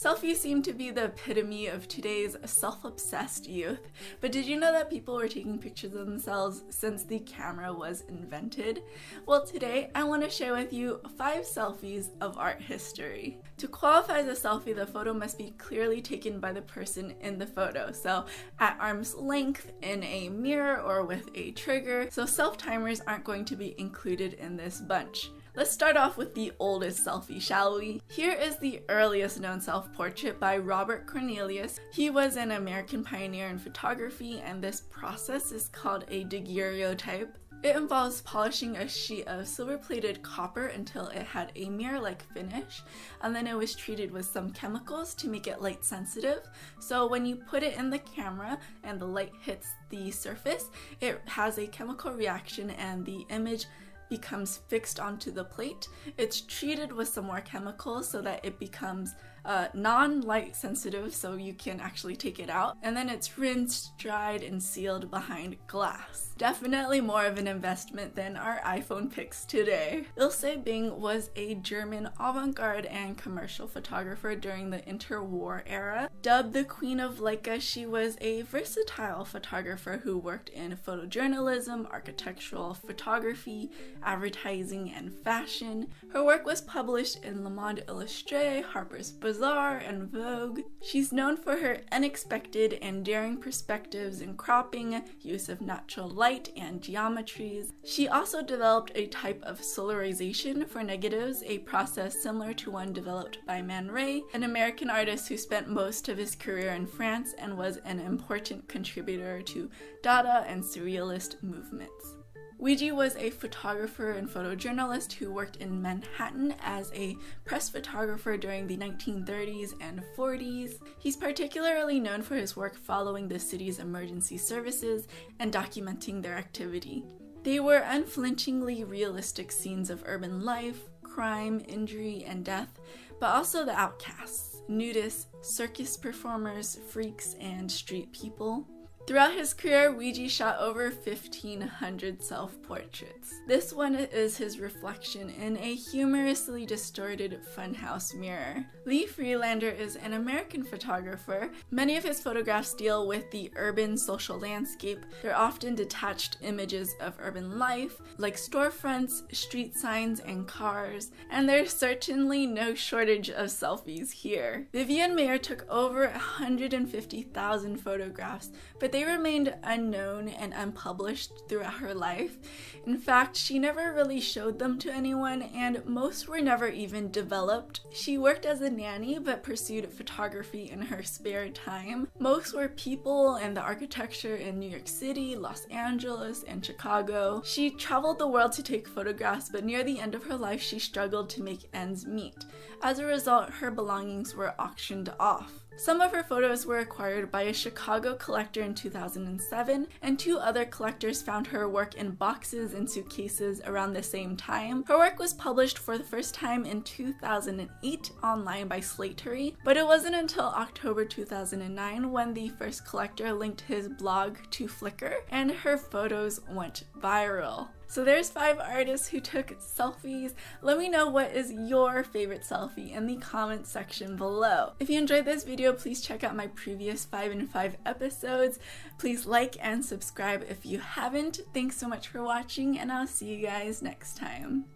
Selfies seem to be the epitome of today's self-obsessed youth, but did you know that people were taking pictures of themselves since the camera was invented? Well today I want to share with you 5 selfies of art history. To qualify as a selfie, the photo must be clearly taken by the person in the photo, so at arm's length, in a mirror, or with a trigger, so self-timers aren't going to be included in this bunch. Let's start off with the oldest selfie, shall we? Here is the earliest known self-portrait by Robert Cornelius. He was an American pioneer in photography and this process is called a daguerreotype. It involves polishing a sheet of silver-plated copper until it had a mirror-like finish, and then it was treated with some chemicals to make it light sensitive. So when you put it in the camera and the light hits the surface, it has a chemical reaction and the image becomes fixed onto the plate. It's treated with some more chemicals so that it becomes uh, non-light sensitive so you can actually take it out. And then it's rinsed, dried, and sealed behind glass. Definitely more of an investment than our iPhone pics today. Ilse Bing was a German avant-garde and commercial photographer during the interwar era. Dubbed the Queen of Leica, she was a versatile photographer who worked in photojournalism, architectural photography, advertising, and fashion. Her work was published in Le Monde Illustré, Harper's Bazaar, and Vogue. She's known for her unexpected and daring perspectives in cropping, use of natural light and geometries. She also developed a type of solarization for negatives, a process similar to one developed by Man Ray, an American artist who spent most of his career in France and was an important contributor to Dada and Surrealist movements. Weegee was a photographer and photojournalist who worked in Manhattan as a press photographer during the 1930s and 40s. He's particularly known for his work following the city's emergency services and documenting their activity. They were unflinchingly realistic scenes of urban life, crime, injury, and death, but also the outcasts, nudists, circus performers, freaks, and street people. Throughout his career, Weegee shot over 1,500 self-portraits. This one is his reflection in a humorously distorted funhouse mirror. Lee Friedlander is an American photographer. Many of his photographs deal with the urban social landscape. They're often detached images of urban life, like storefronts, street signs, and cars, and there's certainly no shortage of selfies here. Vivian Maier took over 150,000 photographs, but they they remained unknown and unpublished throughout her life. In fact, she never really showed them to anyone, and most were never even developed. She worked as a nanny but pursued photography in her spare time. Most were people and the architecture in New York City, Los Angeles, and Chicago. She traveled the world to take photographs, but near the end of her life, she struggled to make ends meet. As a result, her belongings were auctioned off. Some of her photos were acquired by a Chicago collector in 2007, and two other collectors found her work in boxes and suitcases around the same time. Her work was published for the first time in 2008 online by Slattery, but it wasn't until October 2009 when the first collector linked his blog to Flickr and her photos went viral. So there's five artists who took selfies. Let me know what is your favorite selfie in the comment section below. If you enjoyed this video, please check out my previous 5 in 5 episodes. Please like and subscribe if you haven't. Thanks so much for watching and I'll see you guys next time.